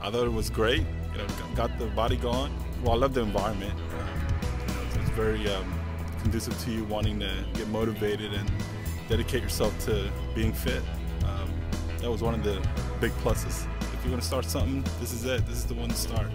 I thought it was great. You know, got the body going. Well, I love the environment. You know, it's very um, conducive to you wanting to get motivated and dedicate yourself to being fit. Um, that was one of the big pluses. If you're going to start something, this is it. This is the one to start.